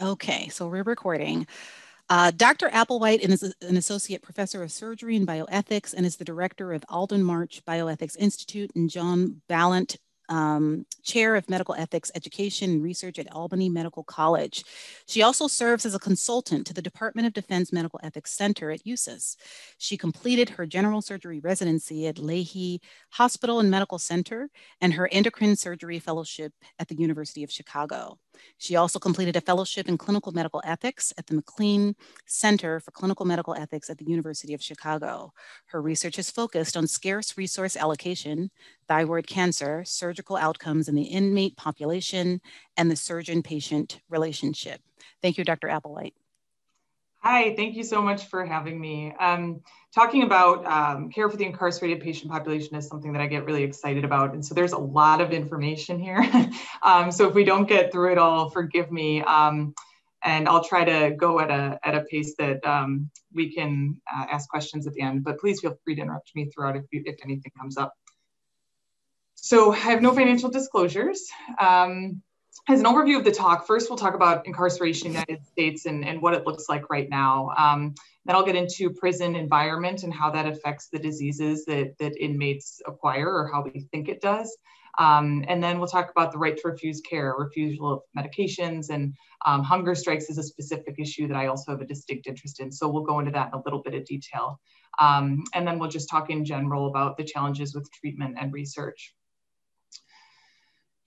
Okay, so we're recording. Uh, Dr. Applewhite is an associate professor of surgery and bioethics and is the director of Alden March Bioethics Institute and John Balint um, Chair of Medical Ethics Education and Research at Albany Medical College. She also serves as a consultant to the Department of Defense Medical Ethics Center at USUHS. She completed her general surgery residency at Lahey Hospital and Medical Center and her endocrine surgery fellowship at the University of Chicago. She also completed a fellowship in clinical medical ethics at the McLean Center for Clinical Medical Ethics at the University of Chicago. Her research is focused on scarce resource allocation, thyroid cancer, surgical outcomes in the inmate population, and the surgeon patient relationship. Thank you, Dr. Applewhite. Hi, thank you so much for having me. Um, talking about um, care for the incarcerated patient population is something that I get really excited about. And so there's a lot of information here. um, so if we don't get through it all, forgive me. Um, and I'll try to go at a, at a pace that um, we can uh, ask questions at the end, but please feel free to interrupt me throughout if, you, if anything comes up. So I have no financial disclosures. Um, as an overview of the talk, first we'll talk about incarceration in the United States and, and what it looks like right now. Then I'll get into prison environment and how that affects the diseases that, that inmates acquire or how we think it does. Um, and then we'll talk about the right to refuse care, refusal of medications, and um, hunger strikes is a specific issue that I also have a distinct interest in. So we'll go into that in a little bit of detail. Um, and then we'll just talk in general about the challenges with treatment and research.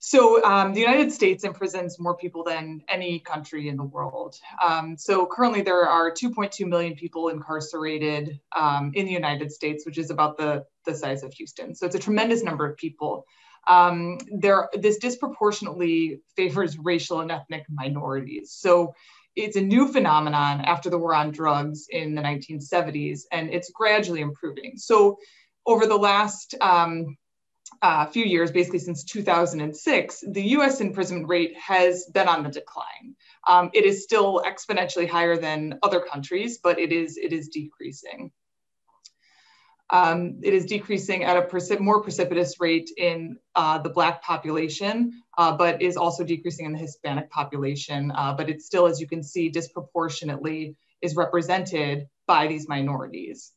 So um, the United States imprisons more people than any country in the world. Um, so currently there are 2.2 million people incarcerated um, in the United States, which is about the, the size of Houston. So it's a tremendous number of people. Um, there, this disproportionately favors racial and ethnic minorities. So it's a new phenomenon after the war on drugs in the 1970s, and it's gradually improving. So over the last um, uh, a few years, basically since 2006, the US imprisonment rate has been on the decline. Um, it is still exponentially higher than other countries, but it is, it is decreasing. Um, it is decreasing at a precip more precipitous rate in uh, the Black population, uh, but is also decreasing in the Hispanic population. Uh, but it still, as you can see, disproportionately is represented by these minorities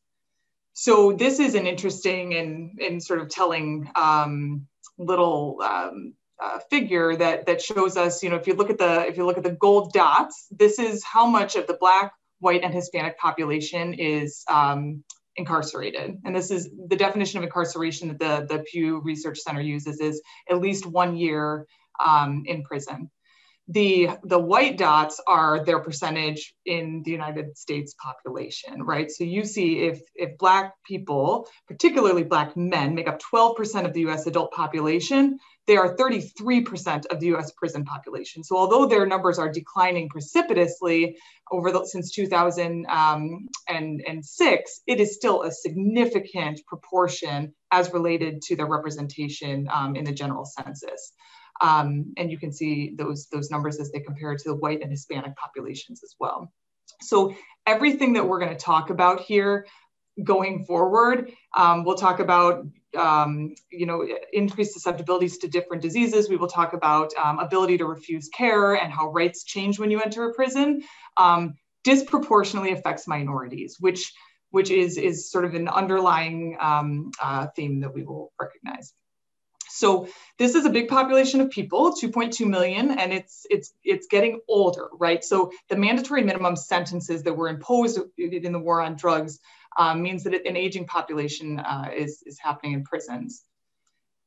so this is an interesting and, and sort of telling um, little um, uh, figure that that shows us, you know, if you look at the if you look at the gold dots, this is how much of the Black, white, and Hispanic population is um, incarcerated. And this is the definition of incarceration that the, the Pew Research Center uses is at least one year um, in prison the the white dots are their percentage in the united states population right? So you see if if black people particularly black men make up 12% of the us adult population they are 33% of the us prison population. So although their numbers are declining precipitously over the, since 2006 um, it is still a significant proportion as related to their representation um, in the general census um, and you can see those, those numbers as they compare to the white and Hispanic populations as well. So everything that we're gonna talk about here going forward, um, we'll talk about um, you know, increased susceptibilities to different diseases. We will talk about um, ability to refuse care and how rights change when you enter a prison. Um, disproportionately affects minorities, which which is is sort of an underlying um, uh, theme that we will recognize. So this is a big population of people, 2.2 million, and it's it's it's getting older, right? So the mandatory minimum sentences that were imposed in the war on drugs um, means that an aging population uh, is is happening in prisons.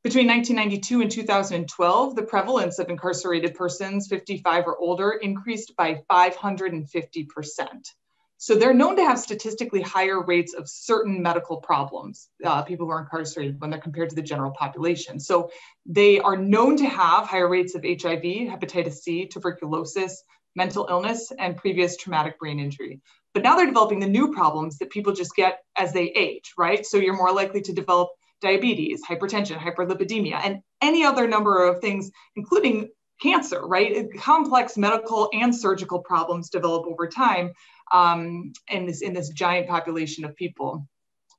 Between 1992 and 2012, the prevalence of incarcerated persons 55 or older increased by 550 percent. So they're known to have statistically higher rates of certain medical problems, uh, people who are incarcerated when they're compared to the general population. So they are known to have higher rates of HIV, hepatitis C, tuberculosis, mental illness, and previous traumatic brain injury. But now they're developing the new problems that people just get as they age, right? So you're more likely to develop diabetes, hypertension, hyperlipidemia, and any other number of things, including cancer, right? Complex medical and surgical problems develop over time um, in this in this giant population of people.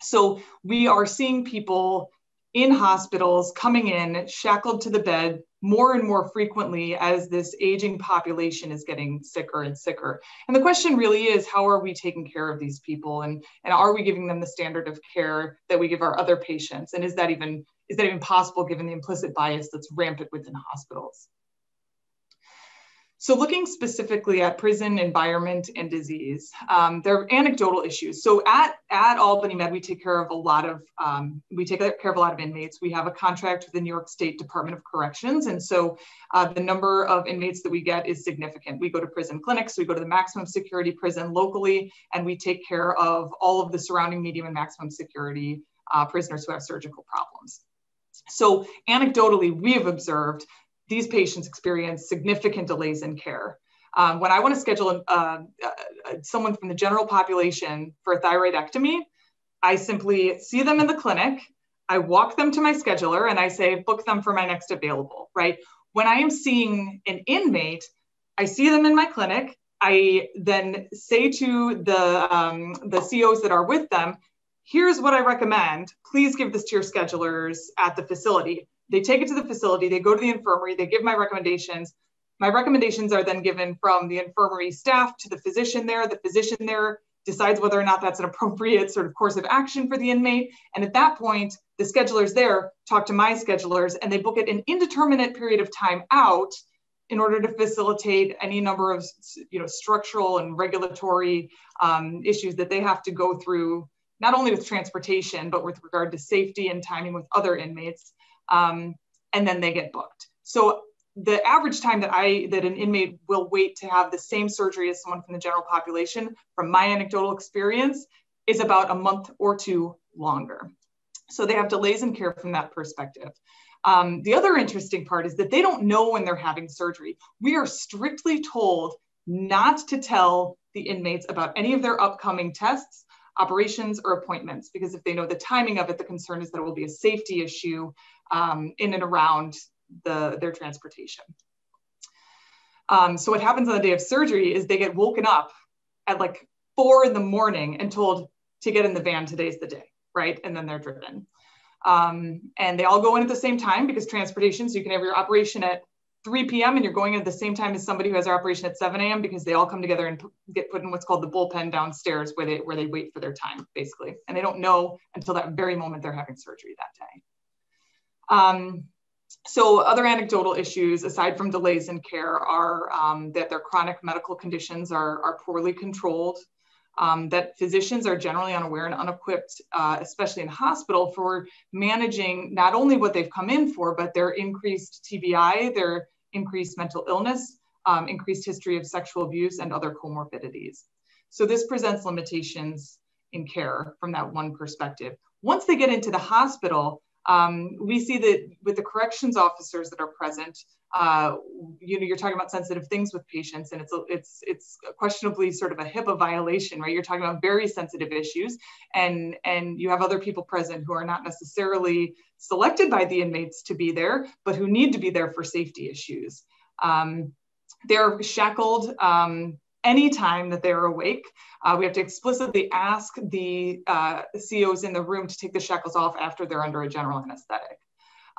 So we are seeing people in hospitals, coming in, shackled to the bed more and more frequently as this aging population is getting sicker and sicker. And the question really is how are we taking care of these people and, and are we giving them the standard of care that we give our other patients? And is that even is that even possible given the implicit bias that's rampant within hospitals? So looking specifically at prison environment and disease, um, there are anecdotal issues. So at, at Albany Med, we take care of a lot of, um, we take care of a lot of inmates. We have a contract with the New York State Department of Corrections. And so uh, the number of inmates that we get is significant. We go to prison clinics, we go to the maximum security prison locally, and we take care of all of the surrounding medium and maximum security uh, prisoners who have surgical problems. So anecdotally, we have observed these patients experience significant delays in care. Um, when I want to schedule uh, uh, someone from the general population for a thyroidectomy, I simply see them in the clinic, I walk them to my scheduler, and I say, book them for my next available, right? When I am seeing an inmate, I see them in my clinic. I then say to the, um, the COs that are with them, here's what I recommend. Please give this to your schedulers at the facility they take it to the facility, they go to the infirmary, they give my recommendations. My recommendations are then given from the infirmary staff to the physician there. The physician there decides whether or not that's an appropriate sort of course of action for the inmate. And at that point, the schedulers there talk to my schedulers and they book it an indeterminate period of time out in order to facilitate any number of you know structural and regulatory um, issues that they have to go through not only with transportation but with regard to safety and timing with other inmates um, and then they get booked. So the average time that I that an inmate will wait to have the same surgery as someone from the general population, from my anecdotal experience, is about a month or two longer. So they have delays in care from that perspective. Um, the other interesting part is that they don't know when they're having surgery. We are strictly told not to tell the inmates about any of their upcoming tests, operations, or appointments, because if they know the timing of it, the concern is that it will be a safety issue um, in and around the, their transportation. Um, so what happens on the day of surgery is they get woken up at like four in the morning and told to get in the van, today's the day, right? And then they're driven. Um, and they all go in at the same time because transportation, so you can have your operation at 3 p.m. and you're going in at the same time as somebody who has their operation at 7 a.m. because they all come together and get put in what's called the bullpen downstairs where they where they wait for their time basically, and they don't know until that very moment they're having surgery that day. Um, so other anecdotal issues aside from delays in care are um, that their chronic medical conditions are, are poorly controlled, um, that physicians are generally unaware and unequipped, uh, especially in hospital, for managing not only what they've come in for, but their increased TBI, their increased mental illness, um, increased history of sexual abuse, and other comorbidities. So this presents limitations in care from that one perspective. Once they get into the hospital, um, we see that with the corrections officers that are present, uh, you know, you're talking about sensitive things with patients, and it's a, it's it's questionably sort of a HIPAA violation, right? You're talking about very sensitive issues, and and you have other people present who are not necessarily selected by the inmates to be there, but who need to be there for safety issues. Um, they're shackled. Um, anytime that they're awake. Uh, we have to explicitly ask the uh, COs in the room to take the shackles off after they're under a general anesthetic.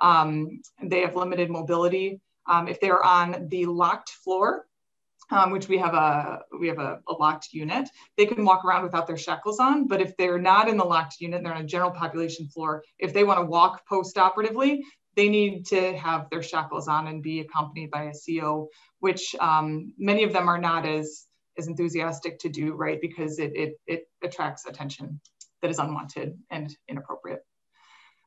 Um, they have limited mobility. Um, if they're on the locked floor, um, which we have a we have a, a, locked unit, they can walk around without their shackles on. But if they're not in the locked unit, they're on a general population floor. If they want to walk post-operatively, they need to have their shackles on and be accompanied by a CO, which um, many of them are not as is enthusiastic to do, right? Because it, it, it attracts attention that is unwanted and inappropriate.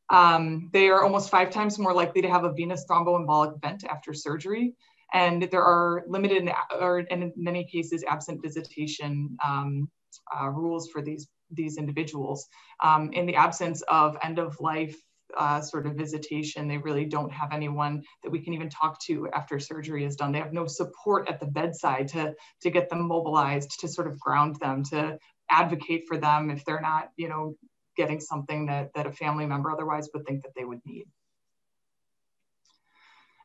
Um, they are almost five times more likely to have a venous thromboembolic event after surgery. And there are limited, or in many cases, absent visitation um, uh, rules for these, these individuals. Um, in the absence of end of life uh, sort of visitation. They really don't have anyone that we can even talk to after surgery is done. They have no support at the bedside to, to get them mobilized, to sort of ground them, to advocate for them if they're not, you know, getting something that, that a family member otherwise would think that they would need.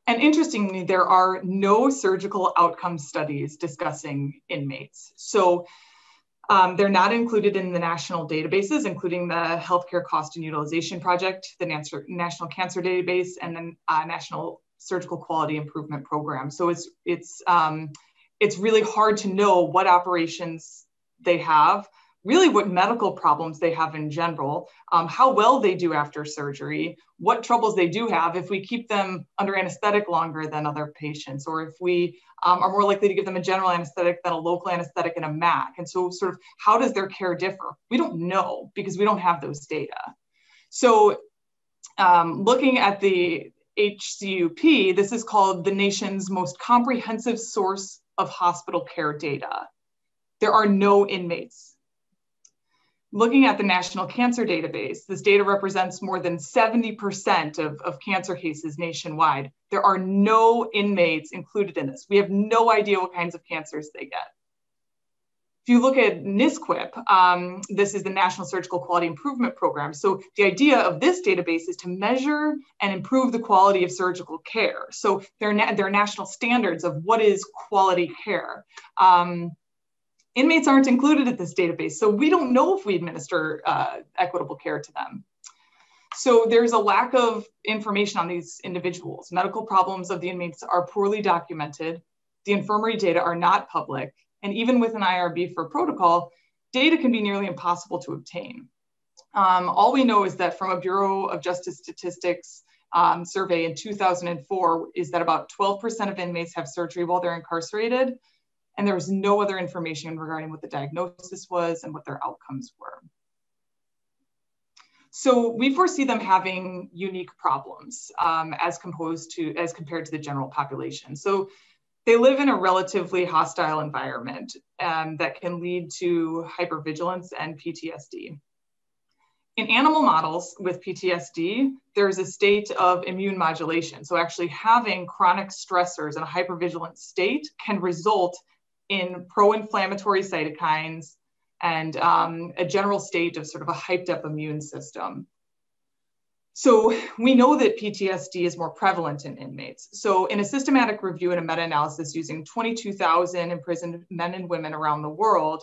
And interestingly, there are no surgical outcome studies discussing inmates. So Um, they're not included in the national databases, including the Healthcare Cost and Utilization Project, the National Cancer Database, and the uh, National Surgical Quality Improvement Program. So it's it's um, it's really hard to know what operations they have really what medical problems they have in general, um, how well they do after surgery, what troubles they do have if we keep them under anesthetic longer than other patients, or if we um, are more likely to give them a general anesthetic than a local anesthetic and a MAC. And so, sort of, how does their care differ? We don't know because we don't have those data. So, um, looking at the HCUP, this is called the nation's most comprehensive source of hospital care data. There are no inmates looking at the National Cancer Database, this data represents more than 70% of, of cancer cases nationwide. There are no inmates included in this. We have no idea what kinds of cancers they get. If you look at NSQIP, um, this is the National Surgical Quality Improvement Program. So the idea of this database is to measure and improve the quality of surgical care. So there are, na there are national standards of what is quality care. Um, Inmates aren't included at this database, so we don't know if we administer uh, equitable care to them. So there's a lack of information on these individuals. Medical problems of the inmates are poorly documented. The infirmary data are not public. And even with an IRB for protocol, data can be nearly impossible to obtain. Um, all we know is that from a Bureau of Justice Statistics um, survey in 2004 is that about 12% of inmates have surgery while they're incarcerated, and there was no other information regarding what the diagnosis was and what their outcomes were. So we foresee them having unique problems um, as composed to as compared to the general population. So they live in a relatively hostile environment um, that can lead to hypervigilance and PTSD. In animal models with PTSD, there's a state of immune modulation. So actually having chronic stressors in a hypervigilant state can result in pro-inflammatory cytokines and um, a general state of sort of a hyped up immune system. So we know that PTSD is more prevalent in inmates. So in a systematic review and a meta-analysis using 22,000 imprisoned men and women around the world,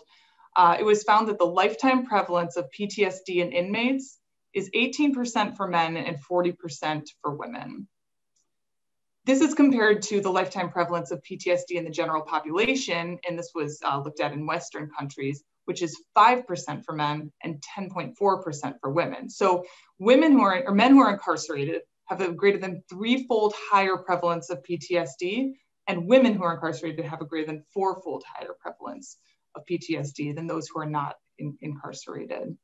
uh, it was found that the lifetime prevalence of PTSD in inmates is 18% for men and 40% for women. This is compared to the lifetime prevalence of PTSD in the general population, and this was uh, looked at in Western countries, which is 5% for men and 10.4% for women. So women who are, or men who are incarcerated have a greater than threefold higher prevalence of PTSD, and women who are incarcerated have a greater than fourfold higher prevalence of PTSD than those who are not in, incarcerated.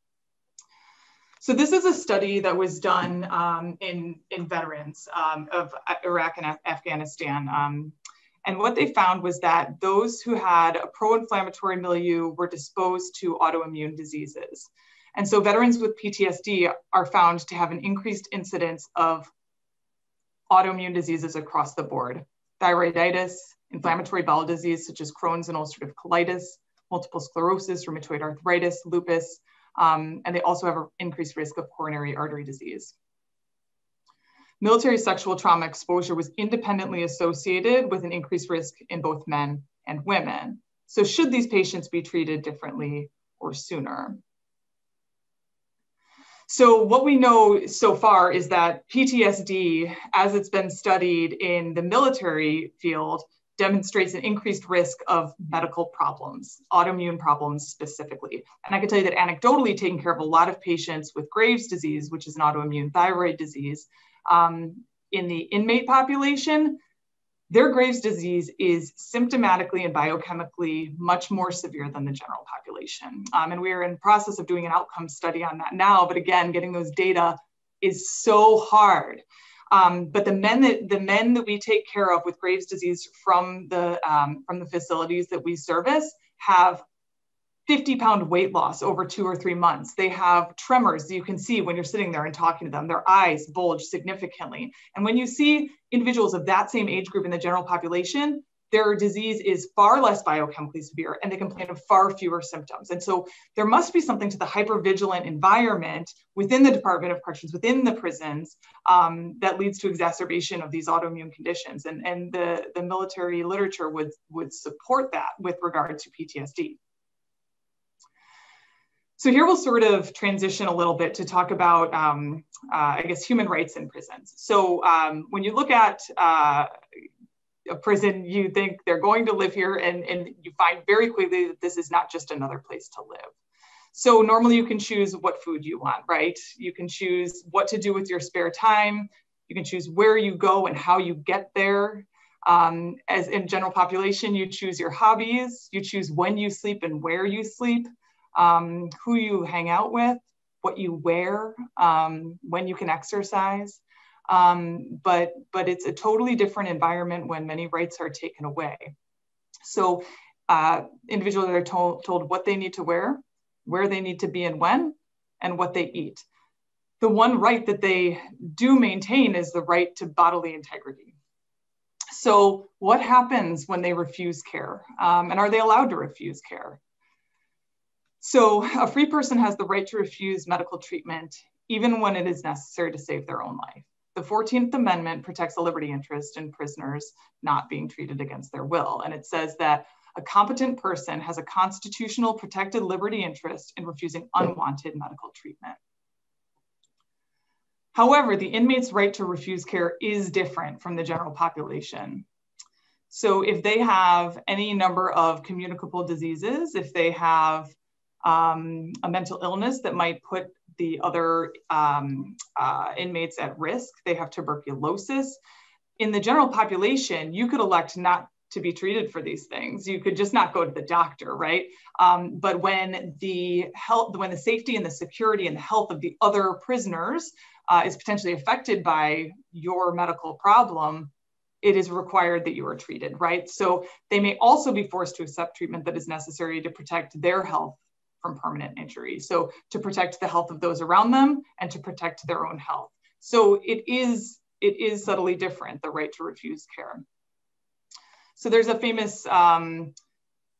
So this is a study that was done um, in, in veterans um, of Iraq and Af Afghanistan. Um, and what they found was that those who had a pro-inflammatory milieu were disposed to autoimmune diseases. And so veterans with PTSD are found to have an increased incidence of autoimmune diseases across the board. Thyroiditis, inflammatory bowel disease such as Crohn's and ulcerative colitis, multiple sclerosis, rheumatoid arthritis, lupus, um, and they also have an increased risk of coronary artery disease. Military sexual trauma exposure was independently associated with an increased risk in both men and women. So should these patients be treated differently or sooner? So what we know so far is that PTSD, as it's been studied in the military field, demonstrates an increased risk of medical problems, autoimmune problems specifically. And I can tell you that anecdotally, taking care of a lot of patients with Graves' disease, which is an autoimmune thyroid disease, um, in the inmate population, their Graves' disease is symptomatically and biochemically much more severe than the general population. Um, and we are in process of doing an outcome study on that now, but again, getting those data is so hard. Um, but the men that the men that we take care of with Graves' disease from the um, from the facilities that we service have 50 pound weight loss over two or three months. They have tremors you can see when you're sitting there and talking to them. Their eyes bulge significantly. And when you see individuals of that same age group in the general population, their disease is far less biochemically severe and they complain of far fewer symptoms. And so there must be something to the hypervigilant environment within the Department of Corrections, within the prisons, um, that leads to exacerbation of these autoimmune conditions. And, and the, the military literature would, would support that with regard to PTSD. So here we'll sort of transition a little bit to talk about, um, uh, I guess, human rights in prisons. So um, when you look at uh, a prison, you think they're going to live here, and, and you find very quickly that this is not just another place to live. So normally you can choose what food you want, right? You can choose what to do with your spare time. You can choose where you go and how you get there. Um, as in general population, you choose your hobbies, you choose when you sleep and where you sleep, um, who you hang out with, what you wear, um, when you can exercise. Um, but, but it's a totally different environment when many rights are taken away. So uh, individuals are told, told what they need to wear, where they need to be and when, and what they eat. The one right that they do maintain is the right to bodily integrity. So, what happens when they refuse care? Um, and are they allowed to refuse care? So, a free person has the right to refuse medical treatment even when it is necessary to save their own life. The 14th Amendment protects the liberty interest in prisoners not being treated against their will. And it says that a competent person has a constitutional protected liberty interest in refusing unwanted medical treatment. However, the inmate's right to refuse care is different from the general population. So if they have any number of communicable diseases, if they have um, a mental illness that might put the other um, uh, inmates at risk, they have tuberculosis. In the general population, you could elect not to be treated for these things. You could just not go to the doctor, right? Um, but when the health, when the safety and the security and the health of the other prisoners uh, is potentially affected by your medical problem, it is required that you are treated, right? So they may also be forced to accept treatment that is necessary to protect their health from permanent injury. So to protect the health of those around them and to protect their own health. So it is it is subtly different, the right to refuse care. So there's a famous um,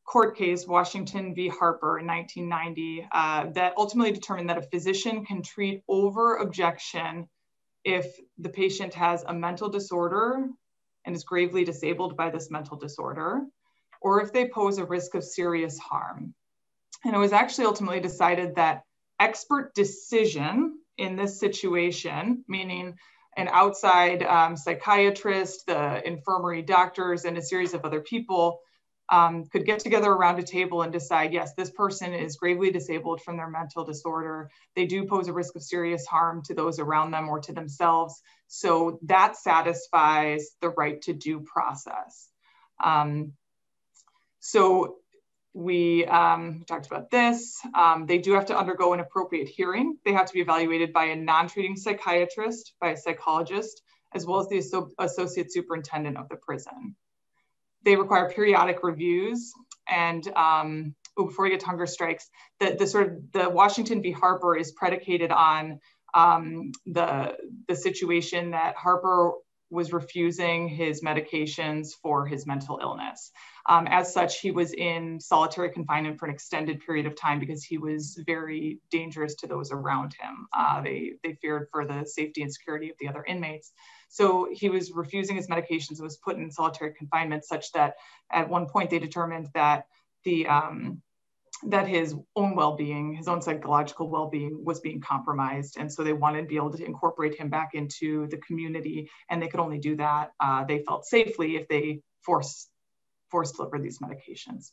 court case, Washington v. Harper in 1990, uh, that ultimately determined that a physician can treat over objection if the patient has a mental disorder and is gravely disabled by this mental disorder, or if they pose a risk of serious harm. And it was actually ultimately decided that expert decision in this situation, meaning an outside um, psychiatrist, the infirmary doctors, and a series of other people um, could get together around a table and decide yes, this person is gravely disabled from their mental disorder. They do pose a risk of serious harm to those around them or to themselves. So that satisfies the right to due process. Um, so we um, talked about this. Um, they do have to undergo an appropriate hearing. They have to be evaluated by a non-treating psychiatrist, by a psychologist, as well as the associate superintendent of the prison. They require periodic reviews. And um, before we get to hunger strikes, the, the sort of the Washington v. Harper is predicated on um, the, the situation that Harper was refusing his medications for his mental illness. Um, as such, he was in solitary confinement for an extended period of time because he was very dangerous to those around him. Uh, they, they feared for the safety and security of the other inmates. So he was refusing his medications and was put in solitary confinement such that at one point they determined that the um, that his own well-being, his own psychological well-being was being compromised. And so they wanted to be able to incorporate him back into the community. And they could only do that, uh, they felt safely if they force, force deliver these medications.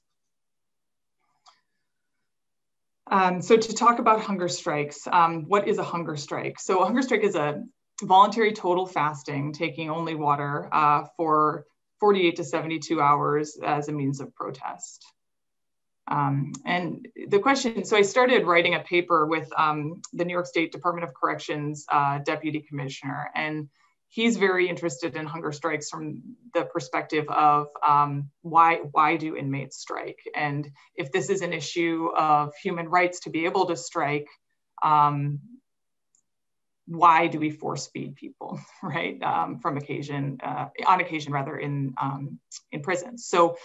Um, so to talk about hunger strikes, um, what is a hunger strike? So a hunger strike is a voluntary total fasting, taking only water uh, for 48 to 72 hours as a means of protest. Um, and the question, so I started writing a paper with um, the New York State Department of Corrections uh, Deputy Commissioner, and he's very interested in hunger strikes from the perspective of um, why why do inmates strike, and if this is an issue of human rights to be able to strike, um, why do we force feed people, right? Um, from occasion, uh, on occasion rather, in um, in prisons. So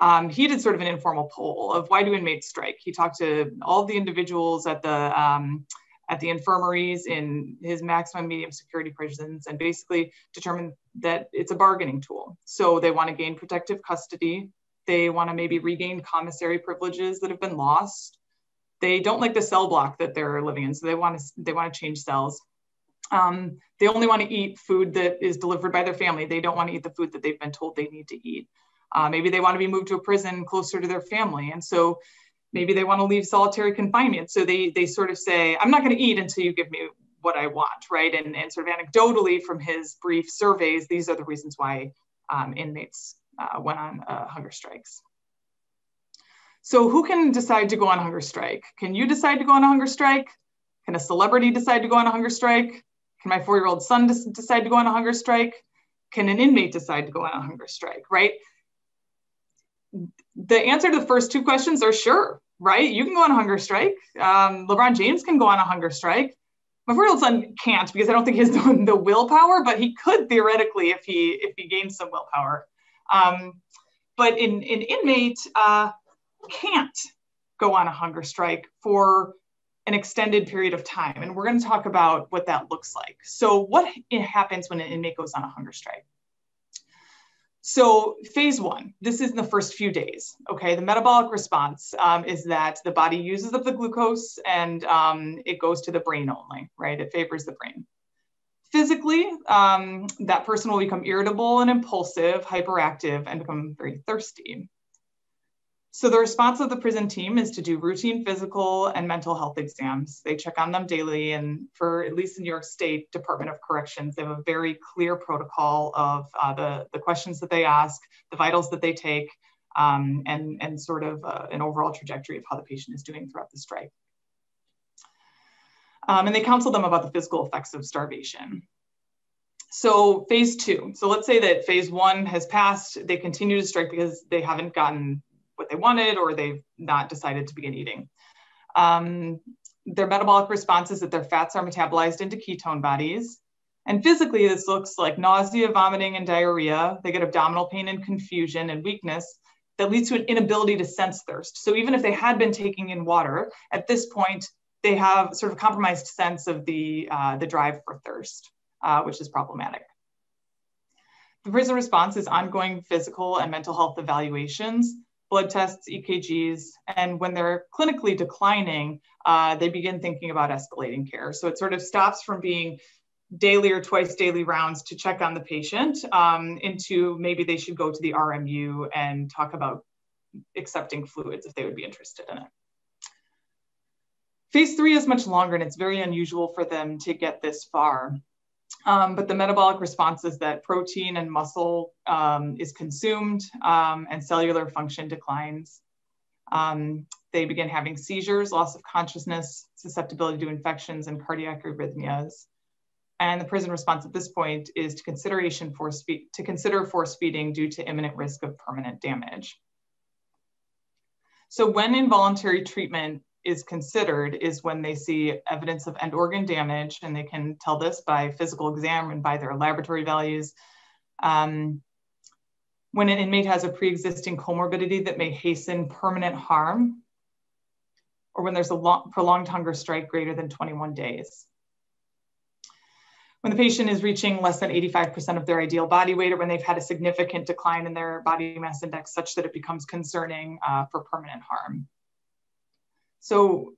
um, he did sort of an informal poll of why do inmates strike. He talked to all the individuals at the um, at the infirmaries in his maximum medium security prisons and basically determined that it's a bargaining tool. So they want to gain protective custody. They want to maybe regain commissary privileges that have been lost. They don't like the cell block that they're living in, so they want to they want to change cells. Um, they only want to eat food that is delivered by their family. They don't want to eat the food that they've been told they need to eat. Uh, maybe they want to be moved to a prison closer to their family, and so maybe they want to leave solitary confinement. So they they sort of say, "I'm not going to eat until you give me what I want," right? And and sort of anecdotally from his brief surveys, these are the reasons why um, inmates uh, went on uh, hunger strikes. So who can decide to go on hunger strike? Can you decide to go on a hunger strike? Can a celebrity decide to go on a hunger strike? Can my four-year-old son decide to go on a hunger strike? Can an inmate decide to go on a hunger strike, right? The answer to the first two questions are sure, right? You can go on a hunger strike. Um, LeBron James can go on a hunger strike. My four-year-old son can't because I don't think he has the, the, willpower, but he could theoretically if he if he gains some willpower. Um, but in, in inmate, uh, can't go on a hunger strike for an extended period of time. And we're going to talk about what that looks like. So, what happens when an inmate goes on a hunger strike? So, phase one, this is in the first few days. Okay, the metabolic response um, is that the body uses up the glucose and um, it goes to the brain only, right? It favors the brain. Physically, um, that person will become irritable and impulsive, hyperactive, and become very thirsty. So the response of the prison team is to do routine physical and mental health exams. They check on them daily, and for at least in New York State Department of Corrections, they have a very clear protocol of uh, the, the questions that they ask, the vitals that they take, um, and, and sort of uh, an overall trajectory of how the patient is doing throughout the strike. Um, and they counsel them about the physical effects of starvation. So phase two. So let's say that phase one has passed. They continue to strike because they haven't gotten what they wanted or they've not decided to begin eating. Um, their metabolic response is that their fats are metabolized into ketone bodies. And physically, this looks like nausea, vomiting, and diarrhea. They get abdominal pain and confusion and weakness that leads to an inability to sense thirst. So even if they had been taking in water, at this point, they have sort of compromised sense of the, uh, the drive for thirst, uh, which is problematic. The prison response is ongoing physical and mental health evaluations blood tests, EKGs, and when they're clinically declining, uh, they begin thinking about escalating care. So it sort of stops from being daily or twice daily rounds to check on the patient um, into maybe they should go to the RMU and talk about accepting fluids if they would be interested in it. Phase three is much longer and it's very unusual for them to get this far. Um, but the metabolic response is that protein and muscle um, is consumed um, and cellular function declines. Um, they begin having seizures, loss of consciousness, susceptibility to infections, and cardiac arrhythmias. And the prison response at this point is to consideration force to consider force feeding due to imminent risk of permanent damage. So when involuntary treatment is considered is when they see evidence of end organ damage, and they can tell this by physical exam and by their laboratory values. Um, when an inmate has a pre-existing comorbidity that may hasten permanent harm, or when there's a long, prolonged hunger strike greater than 21 days. When the patient is reaching less than 85% of their ideal body weight, or when they've had a significant decline in their body mass index such that it becomes concerning uh, for permanent harm. So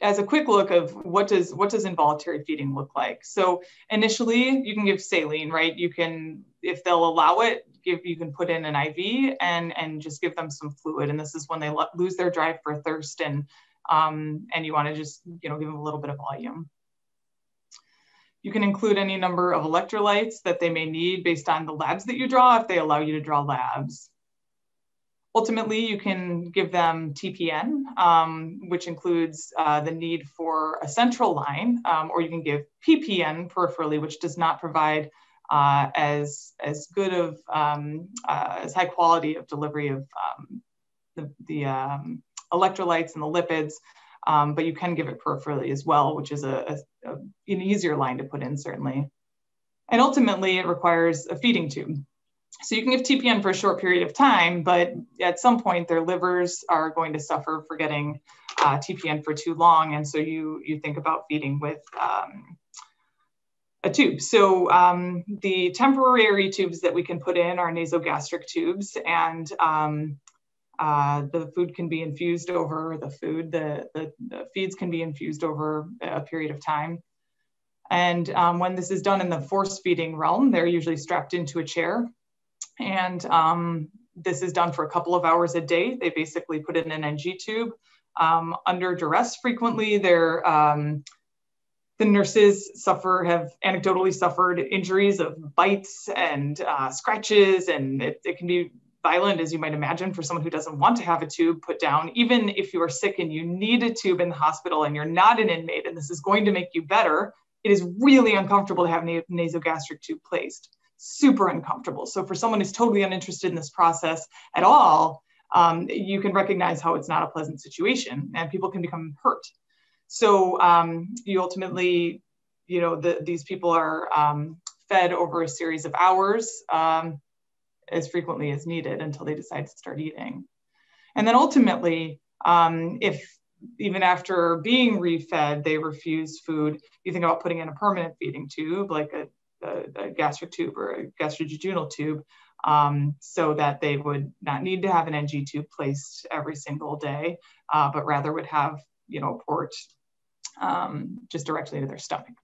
as a quick look of what does what does involuntary feeding look like? So initially you can give saline right? You can if they'll allow it give you can put in an iv and and just give them some fluid. And this is when they lo- lose their drive for thirst and um, and you want to just you know give them a little bit of volume. You can include any number of electrolytes that they may need based on the labs that you draw if they allow you to draw labs Ultimately, you can give them TPN, um, which includes uh, the need for a central line, um, or you can give PPN peripherally, which does not provide uh, as, as good of, um, uh, as high quality of delivery of um, the, the um, electrolytes and the lipids, um, but you can give it peripherally as well, which is a, a, a, an easier line to put in, certainly. And ultimately, it requires a feeding tube. So you can give TPN for a short period of time, but at some point their livers are going to suffer for getting uh, TPN for too long. And so you, you think about feeding with um, a tube. So um, the temporary tubes that we can put in are nasogastric tubes. And um, Uh, the food can be infused over the food, the, the, the, feeds can be infused over a period of time. And um, when this is done in the force feeding realm, they're usually strapped into a chair. And um, this is done for a couple of hours a day. They basically put in an NG tube um, under duress frequently. They're um, the nurses suffer have anecdotally suffered injuries of bites and uh, scratches and it, it, can be violent as you might imagine for someone who doesn't want to have a tube put down even if you are sick and you need a tube in the hospital and you're not an inmate and this is going to make you better it is really uncomfortable to have a nasogastric tube placed super uncomfortable so for someone who's totally uninterested in this process at all um, you can recognize how it's not a pleasant situation and people can become hurt so um, you ultimately, you know, the, these people are um, fed over a series of hours um, as frequently as needed until they decide to start eating. And then ultimately, um, if even after being refed, they refuse food, you think about putting in a permanent feeding tube, like a, a, a gastric tube or a gastrojejunal tube, um, so that they would not need to have an NG tube placed every single day, uh, but rather would have, you know, a port um, just directly to their stomach.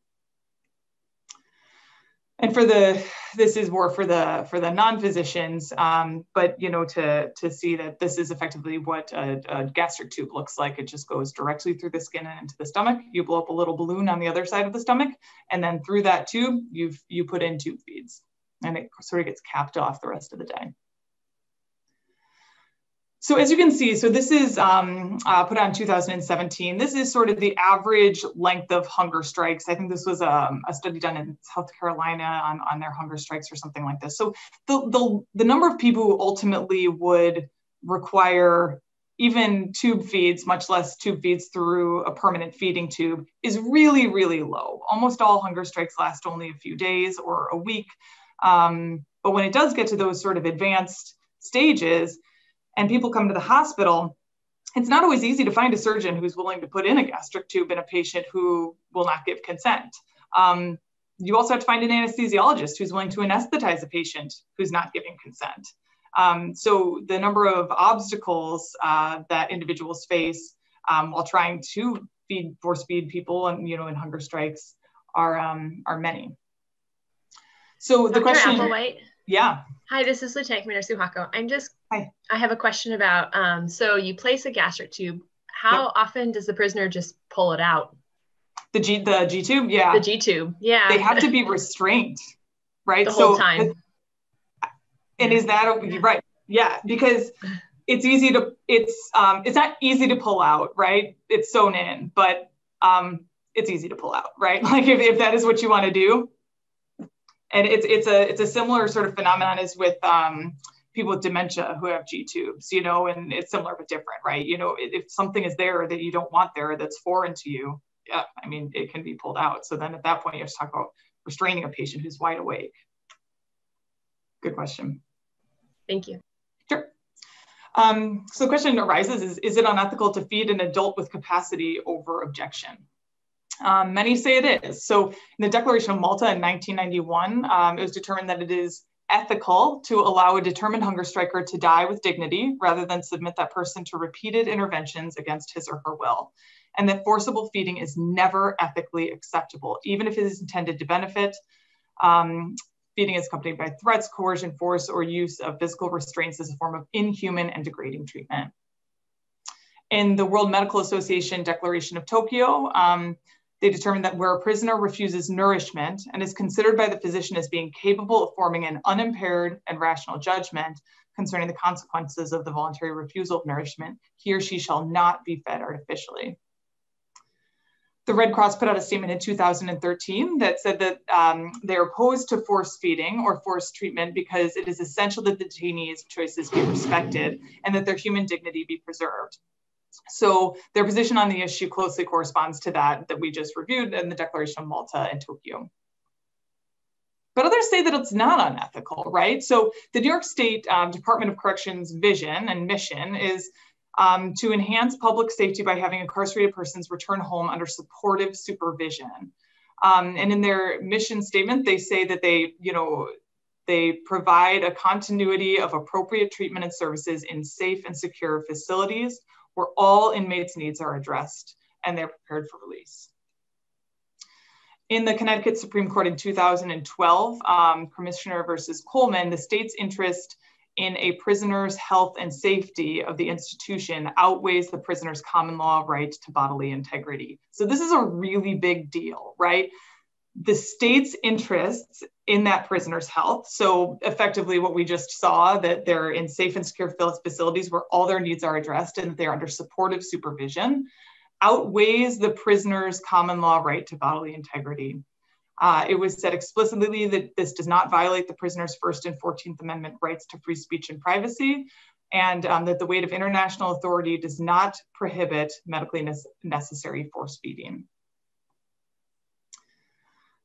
And for the, this is more for the for the non-physicians, um, but you know to to see that this is effectively what a, a, gastric tube looks like. It just goes directly through the skin and into the stomach. You blow up a little balloon on the other side of the stomach, and then through that tube, you've you put in tube feeds, and it sort of gets capped off the rest of the day. So as you can see, so this is um, uh, put on 2017. This is sort of the average length of hunger strikes. I think this was um, a study done in South Carolina on, on their hunger strikes or something like this. So the, the, the number of people who ultimately would require even tube feeds, much less tube feeds through a permanent feeding tube, is really, really low. Almost all hunger strikes last only a few days or a week. Um, but when it does get to those sort of advanced stages, and people come to the hospital, it's not always easy to find a surgeon who's willing to put in a gastric tube in a patient who will not give consent. Um, you also have to find an anesthesiologist who's willing to anesthetize a patient who's not giving consent. Um, so the number of obstacles uh, that individuals face um, while trying to feed force feed people and you know in hunger strikes are um, are many. So the Dr. question, Applewhite. Yeah. Hi, this is Lieutenant Commander Suhako. I'm just Hi. I have a question about um, so you place a gastric tube. How yep. often does the prisoner just pull it out? The G the G tube, yeah. The G tube, yeah. They have to be restrained, right? The whole so, time. And is that right? Yeah, because it's easy to it's um, it's not easy to pull out, right? It's sewn in, but um, it's easy to pull out, right? Like if, if that is what you want to do. And it's it's a it's a similar sort of phenomenon as with um, people with dementia who have G tubes, you know, and it's similar but different, right? You know, if something is there that you don't want there that's foreign to you, yeah, I mean, it can be pulled out. So then at that point, you have to talk about restraining a patient who's wide awake. Good question. Thank you. Sure. Um, so the question arises is, is it unethical to feed an adult with capacity over objection? Um, many say it is. So in the Declaration of Malta in 1991, um, it was determined that it is ethical to allow a determined hunger striker to die with dignity rather than submit that person to repeated interventions against his or her will. And that forcible feeding is never ethically acceptable, even if it is intended to benefit. Um, feeding is accompanied by threats, coercion, force, or use of physical restraints as a form of inhuman and degrading treatment. In the World Medical Association Declaration of Tokyo, um, they determined that where a prisoner refuses nourishment and is considered by the physician as being capable of forming an unimpaired and rational judgment concerning the consequences of the voluntary refusal of nourishment, he or she shall not be fed artificially. The Red Cross put out a statement in 2013 that said that um, they're opposed to force feeding or forced treatment because it is essential that the detainees' choices be respected and that their human dignity be preserved. So their position on the issue closely corresponds to that that we just reviewed in the Declaration of Malta and Tokyo. But others say that it's not unethical, right? So the New York State um, Department of Corrections vision and mission is um, to enhance public safety by having incarcerated persons return home under supportive supervision. Um, and in their mission statement, they say that they, you know, They provide a continuity of appropriate treatment and services in safe and secure facilities where all inmates' needs are addressed and they're prepared for release. In the Connecticut Supreme Court in 2012, um, Commissioner versus Coleman, the state's interest in a prisoner's health and safety of the institution outweighs the prisoner's common law right to bodily integrity. So this is a really big deal, right? The state's interests in that prisoner's health. So effectively what we just saw that they're in safe and secure facilities where all their needs are addressed and they're under supportive supervision outweighs the prisoner's common law right to bodily integrity. Uh, it was said explicitly that this does not violate the prisoner's First and 14th Amendment rights to free speech and privacy, and um, that the weight of international authority does not prohibit medically ne necessary force feeding.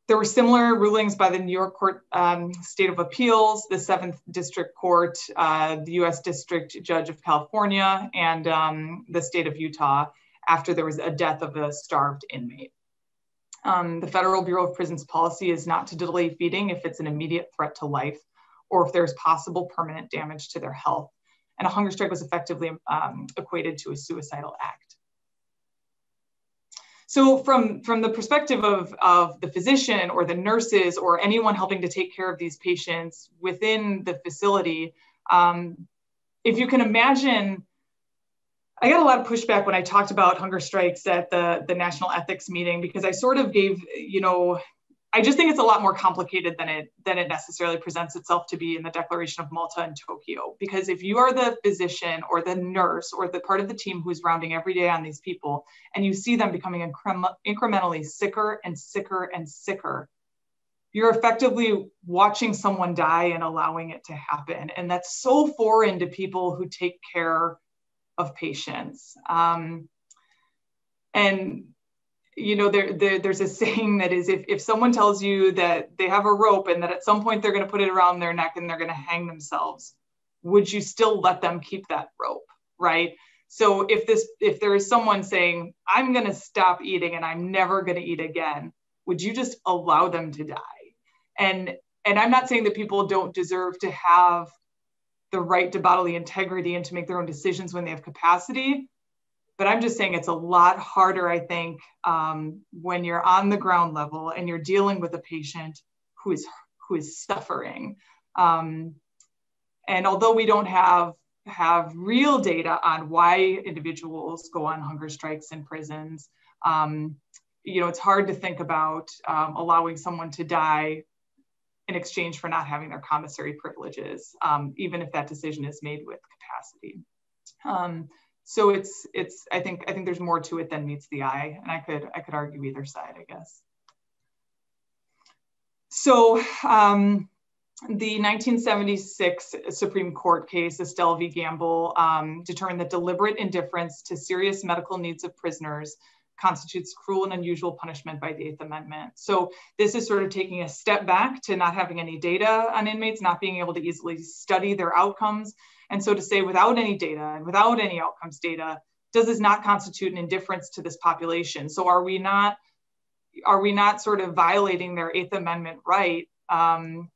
There were similar rulings by the New York Court um, State of Appeals, the Seventh District Court, uh, the US District Judge of California, and um, the state of Utah after there was a death of a starved inmate. Um, the Federal Bureau of Prisons policy is not to delay feeding if it's an immediate threat to life or if there's possible permanent damage to their health. And a hunger strike was effectively um, equated to a suicidal act. So from, from the perspective of, of the physician or the nurses or anyone helping to take care of these patients within the facility, um, if you can imagine I got a lot of pushback when I talked about hunger strikes at the, the national ethics meeting because I sort of gave, you know, I just think it's a lot more complicated than it than it necessarily presents itself to be in the Declaration of Malta and Tokyo. Because if you are the physician or the nurse or the part of the team who's rounding every day on these people, and you see them becoming incrementally sicker and sicker and sicker, you're effectively watching someone die and allowing it to happen. And that's so foreign to people who take care of patients. Um, and you know, there, there, there's a saying that is if, if someone tells you that they have a rope and that at some point they're going to put it around their neck and they're going to hang themselves, would you still let them keep that rope? Right. So if this if there is someone saying, I'm going to stop eating and I'm never going to eat again, would you just allow them to die? And and I'm not saying that people don't deserve to have the right to bodily integrity and to make their own decisions when they have capacity. But I'm just saying it's a lot harder, I think, um, when you're on the ground level and you're dealing with a patient who is who is suffering. Um, and although we don't have have real data on why individuals go on hunger strikes in prisons, um, you know, it's hard to think about um, allowing someone to die in exchange for not having their commissary privileges, um, even if that decision is made with capacity. Um, so it's it's I think I think there's more to it than meets the eye, and I could I could argue either side, I guess. So um, the 1976 Supreme Court case, Estelle v. Gamble, um, determined that deliberate indifference to serious medical needs of prisoners constitutes cruel and unusual punishment by the Eighth Amendment. So this is sort of taking a step back to not having any data on inmates, not being able to easily study their outcomes. And so to say without any data and without any outcomes data, does this not constitute an indifference to this population? So are we not, are we not sort of violating their Eighth Amendment right um,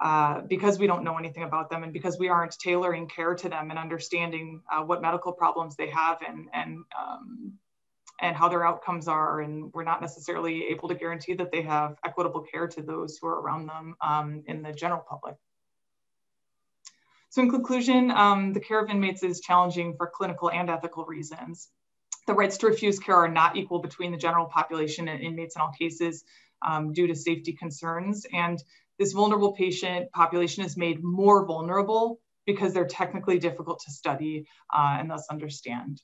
uh, because we don't know anything about them and because we aren't tailoring care to them and understanding uh, what medical problems they have and, and um, and how their outcomes are. And we're not necessarily able to guarantee that they have equitable care to those who are around them um, in the general public. So in conclusion, um, the care of inmates is challenging for clinical and ethical reasons. The rights to refuse care are not equal between the general population and inmates in all cases um, due to safety concerns. And this vulnerable patient population is made more vulnerable because they're technically difficult to study uh, and thus understand.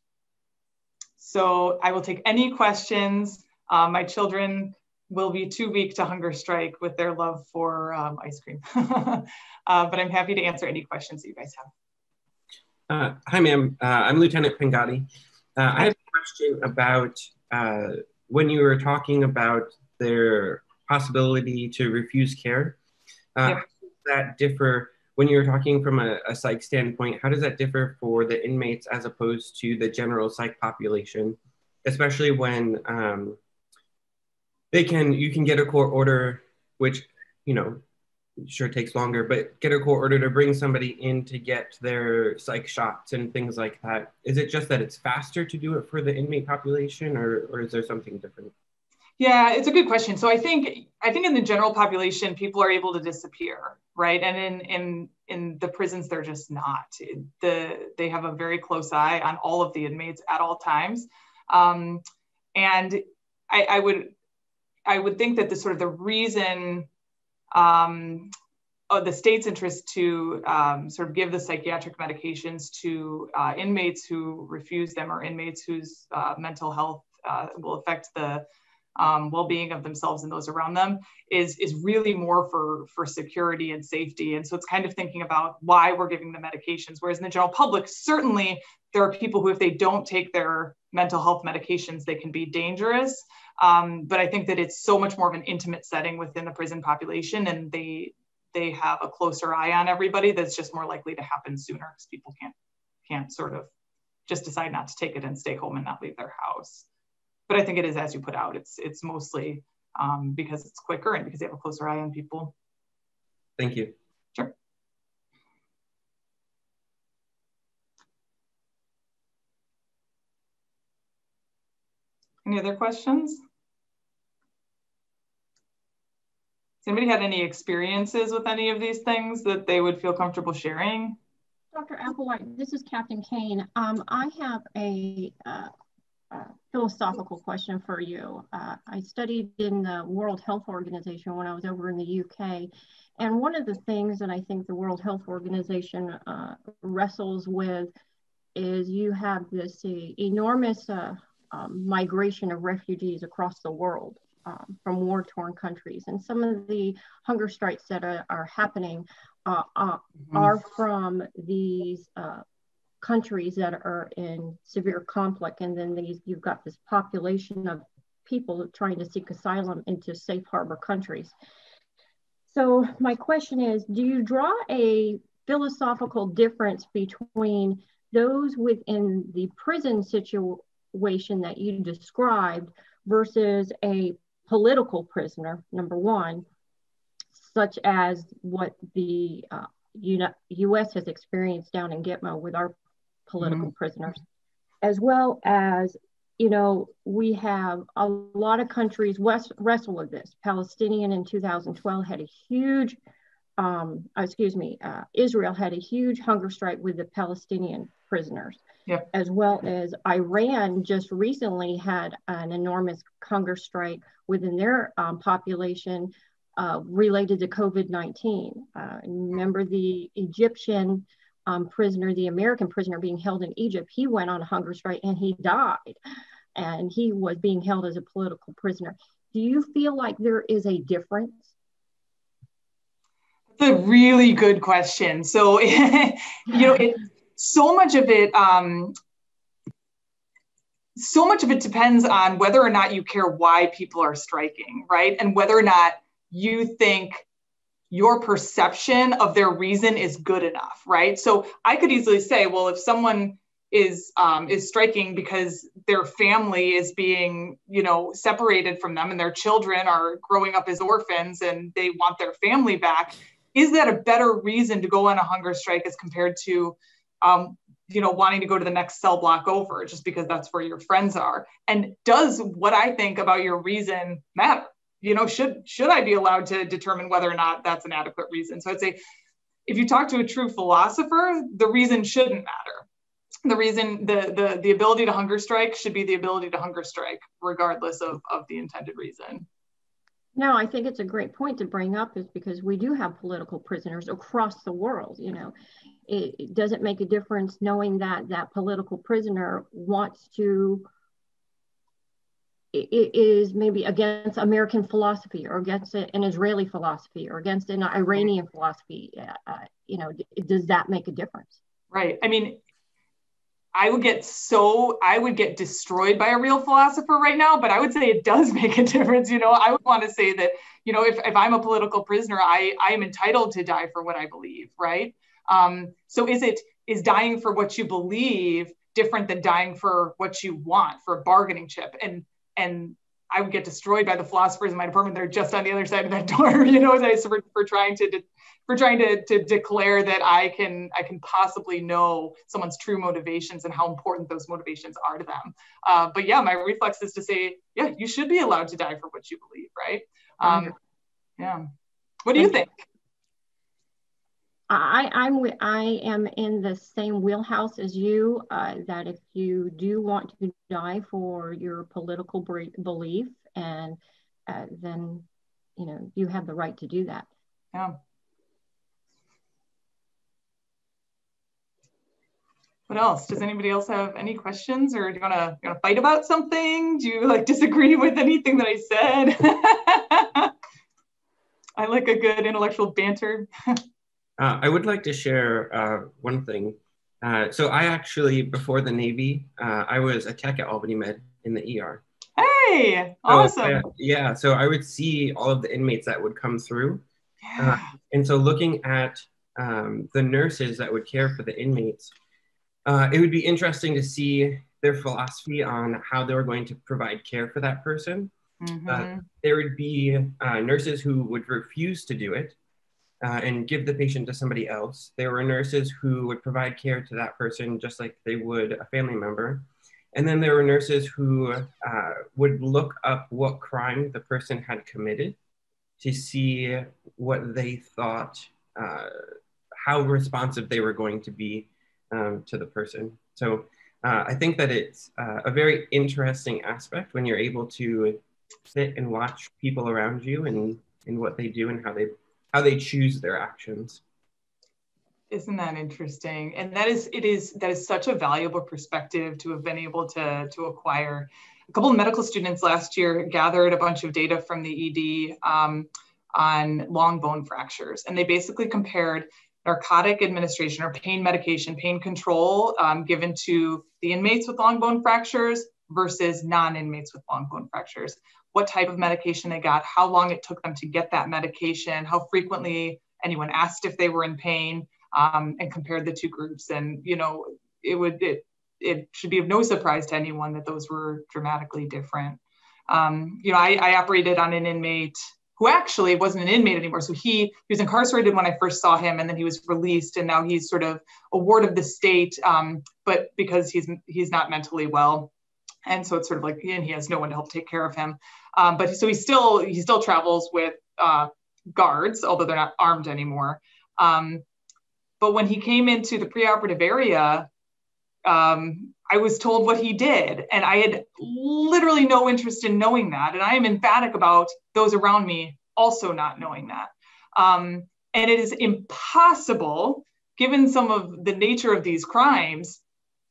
So I will take any questions. Uh, my children will be too weak to hunger strike with their love for um, ice cream. uh, but I'm happy to answer any questions that you guys have. Uh, hi, ma'am. Uh, I'm Lieutenant Pingati. Uh, I have a question about uh, when you were talking about their possibility to refuse care. Yep. How does that differ when you're talking from a, a psych standpoint, how does that differ for the inmates as opposed to the general psych population, especially when um, they can you can get a court order which you know sure takes longer, but get a court order to bring somebody in to get their psych shots and things like that. Is it just that it's faster to do it for the inmate population or, or is there something different? Yeah, it's a good question. So I think I think in the general population, people are able to disappear, right? And in in in the prisons, they're just not. The they have a very close eye on all of the inmates at all times, um, and I, I would I would think that the sort of the reason um, the state's interest to um, sort of give the psychiatric medications to uh, inmates who refuse them or inmates whose uh, mental health uh, will affect the um, well-being of themselves and those around them is is really more for for security and safety. And so it's kind of thinking about why we're giving the medications. Whereas in the general public certainly there are people who if they don't take their mental health medications they can be dangerous. Um, but i think that it's so much more of an intimate setting within the prison population and they they have a closer eye on everybody that's just more likely to happen sooner because people can't can't sort of just decide not to take it and stay home and not leave their house but I think it is as you put out. It's it's mostly um, because it's quicker and because they have a closer eye on people. Thank you. Sure. Any other questions? Has anybody had any experiences with any of these things that they would feel comfortable sharing? Dr. Applewhite, this is Captain Kane. Um, I have a uh, philosophical question for you. Uh, I studied in the World Health Organization when I was over in the UK. And one of the things that I think the World Health Organization uh, wrestles with is you have this uh, enormous um, migration of refugees across the world. Um, from war-torn countries, and some of the hunger strikes that are, are happening uh, uh, mm-hmm. are from these uh, countries that are in severe conflict, and then these, you've got this population of people trying to seek asylum into safe harbor countries. So my question is, do you draw a philosophical difference between those within the prison situation that you described versus a political prisoner, number one, such as what the uh, U.S. has experienced down in Gitmo with our political mm-hmm. prisoners, as well as, you know, we have a lot of countries west, wrestle with this. Palestinian in 2012 had a huge, um, uh, excuse me, uh, Israel had a huge hunger strike with the Palestinian prisoners. Yep. As well as Iran just recently had an enormous hunger strike within their um, population uh, related to COVID 19. Uh, remember the Egyptian um, prisoner, the American prisoner being held in Egypt, he went on a hunger strike and he died. And he was being held as a political prisoner. Do you feel like there is a difference? That's a really good question. So, you know, it, so much of it, um, so much of it depends on whether or not you care why people are striking, right? And whether or not you think your perception of their reason is good enough, right? So I could easily say, well, if someone is um, is striking because their family is being, you know, separated from them and their children are growing up as orphans and they want their family back, is that a better reason to go on a hunger strike as compared to um, you know wanting to go to the next cell block over just because that's where your friends are and does what i think about your reason matter you know should should i be allowed to determine whether or not that's an adequate reason? So i'd say if you talk to a true philosopher the reason shouldn't matter. The reason the the, the ability to hunger strike should be the ability to hunger strike regardless of, of the intended reason. No, I think it's a great point to bring up is because we do have political prisoners across the world. You know, it, it doesn't make a difference knowing that that political prisoner wants to is maybe against American philosophy or against an Israeli philosophy or against an Iranian philosophy. Uh, you know, does that make a difference? Right. I mean, I would get so I would get destroyed by a real philosopher right now, but I would say it does make a difference. You know, I would want to say that, you know, if, if I'm a political prisoner, I I am entitled to die for what I believe, right? Um, so is it is dying for what you believe different than dying for what you want for a bargaining chip? And and I would get destroyed by the philosophers in my department. They're just on the other side of that door, you know, for, for trying to for trying to, to declare that I can I can possibly know someone's true motivations and how important those motivations are to them. Uh, but yeah, my reflex is to say, yeah, you should be allowed to die for what you believe, right? Um, yeah. What do you think? I, I'm I am in the same wheelhouse as you. Uh, that if you do want to die for your political belief, and uh, then you know you have the right to do that. Yeah. What else? Does anybody else have any questions, or do you want to you want to fight about something? Do you like disagree with anything that I said? I like a good intellectual banter. Uh, I would like to share uh, one thing. Uh, so I actually, before the Navy, uh, I was a tech at Albany Med in the ER. Hey, awesome. So, yeah, so I would see all of the inmates that would come through. Yeah. Uh, and so looking at um, the nurses that would care for the inmates, uh, it would be interesting to see their philosophy on how they were going to provide care for that person. Mm-hmm. there would be nurses who would refuse to do it uh, and give the patient to somebody else. There were nurses who would provide care to that person just like they would a family member. And then there were nurses who uh, would look up what crime the person had committed to see what they thought, uh, how responsive they were going to be um, to the person. So uh, I think that it's uh, a very interesting aspect when you're able to sit and watch people around you and, and what they do and how they how they choose their actions. Isn't that interesting? And that is it is that is such a valuable perspective to have been able to to acquire. A couple of medical students last year gathered a bunch of data from the ED um, on long bone fractures, and they basically compared narcotic administration or pain medication, pain control um, given to the inmates with long bone fractures versus non-inmates with long bone fractures what type of medication they got, how long it took them to get that medication, how frequently anyone asked if they were in pain, um, and compared the two groups. And you know, it would it it should be of no surprise to anyone that those were dramatically different. Um, you know, I, I operated on an inmate who actually wasn't an inmate anymore. So he, he was incarcerated when I first saw him, and then he was released, and now he's sort of a ward of the state, um, but because he's he's not mentally well, and so it's sort of like and he has no one to help take care of him. Um, but so he still he still travels with uh, guards, although they're not armed anymore. Um, but when he came into the preoperative area, um, I was told what he did, and I had literally no interest in knowing that. And I am emphatic about those around me also not knowing that. Um, and it is impossible, given some of the nature of these crimes,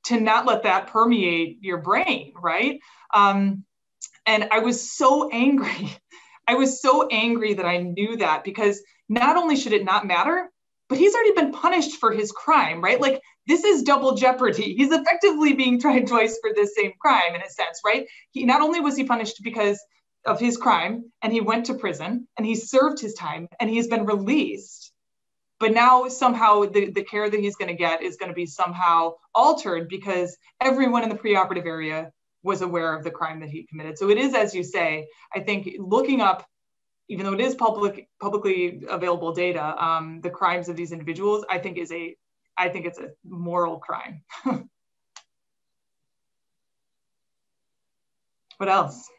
to not let that permeate your brain, right? Um, and I was so angry. I was so angry that I knew that because not only should it not matter, but he's already been punished for his crime, right? Like this is double jeopardy. He's effectively being tried twice for the same crime in a sense, right? He not only was he punished because of his crime and he went to prison and he served his time and he's been released. But now somehow the, the care that he's going to get is going to be somehow altered because everyone in the preoperative area was aware of the crime that he committed. So it is, as you say, I think looking up, even though it is public publicly available data, um, the crimes of these individuals, I think is a, I think it's a moral crime. what else?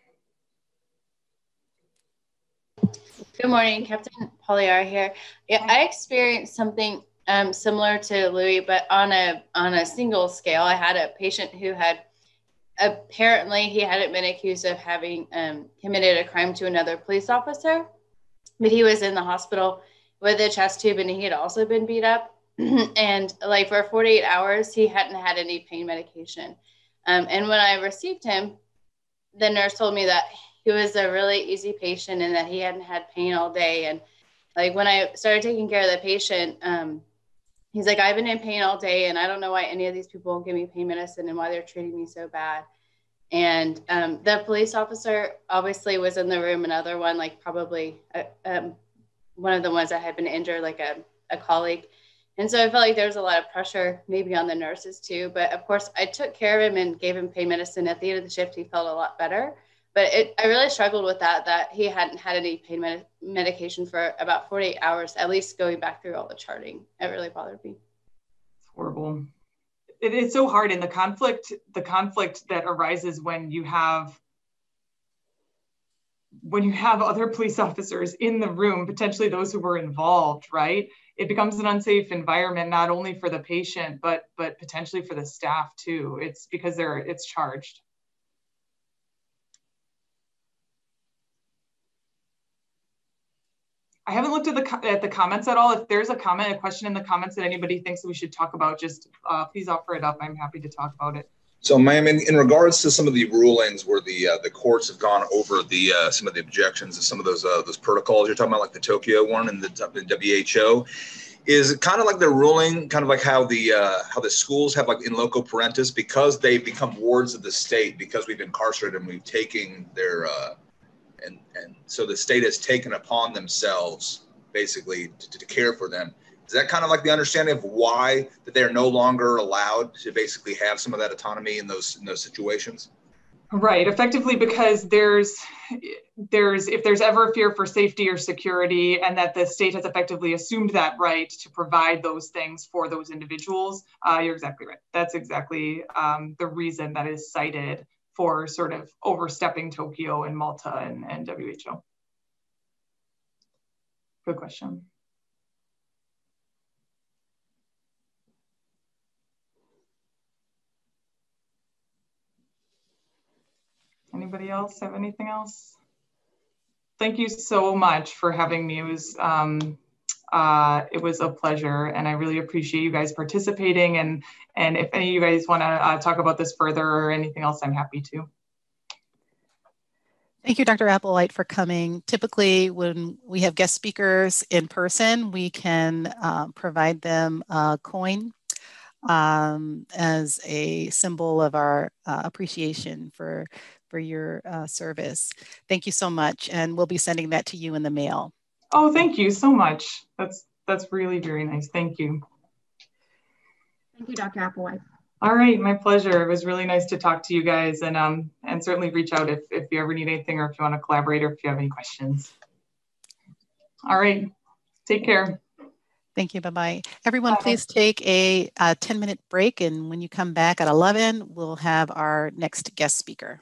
Good morning, Captain Poliar here. Yeah, I experienced something um, similar to Louis, but on a on a single scale. I had a patient who had apparently he hadn't been accused of having um, committed a crime to another police officer, but he was in the hospital with a chest tube and he had also been beat up. and like for 48 hours, he hadn't had any pain medication. Um, and when I received him, the nurse told me that he was a really easy patient and that he hadn't had pain all day. And like when I started taking care of the patient, um, he's like, I've been in pain all day, and I don't know why any of these people give me pain medicine and why they're treating me so bad. And um, the police officer obviously was in the room. Another one, like probably uh, um, one of the ones that had been injured, like a, a colleague. And so I felt like there was a lot of pressure, maybe on the nurses too. But of course, I took care of him and gave him pain medicine. At the end of the shift, he felt a lot better. But it, I really struggled with that, that he hadn't had any pain med- medication for about 48 hours, at least going back through all the charting. It really bothered me. It's horrible. It is so hard. And the conflict, the conflict that arises when you have when you have other police officers in the room, potentially those who were involved, right? It becomes an unsafe environment not only for the patient, but but potentially for the staff too. It's because they're it's charged. I haven't looked at the at the comments at all. If there's a comment, a question in the comments that anybody thinks we should talk about, just uh, please offer it up. I'm happy to talk about it. So, ma'am, in, in regards to some of the rulings where the uh, the courts have gone over the uh, some of the objections of some of those uh, those protocols you're talking about, like the Tokyo one and the, the WHO, is kind of like the ruling, kind of like how the uh, how the schools have like in loco parentis because they become wards of the state because we've incarcerated and we've taken their uh, and and so the state has taken upon themselves basically to, to care for them. Is that kind of like the understanding of why that they're no longer allowed to basically have some of that autonomy in those in those situations? Right, effectively because there's there's if there's ever a fear for safety or security and that the state has effectively assumed that right to provide those things for those individuals, uh, you're exactly right. That's exactly um, the reason that is cited for sort of overstepping Tokyo and Malta and, and WHO? Good question. Anybody else have anything else? Thank you so much for having me. It was um, uh, it was a pleasure, and I really appreciate you guys participating. And and if any of you guys want to uh, talk about this further or anything else, I'm happy to. Thank you, Dr. Applewhite, for coming. Typically, when we have guest speakers in person, we can uh, provide them a coin um, as a symbol of our uh, appreciation for, for your uh, service. Thank you so much, and we'll be sending that to you in the mail. Oh, thank you so much. That's that's really very nice. Thank you. Thank you, Dr. Applewhite. All right, my pleasure. It was really nice to talk to you guys and um and certainly reach out if, if you ever need anything or if you want to collaborate or if you have any questions. All right, take care. Thank you. Bye-bye. Everyone, Bye. please take a, a 10 minute break. And when you come back at 11, we'll have our next guest speaker.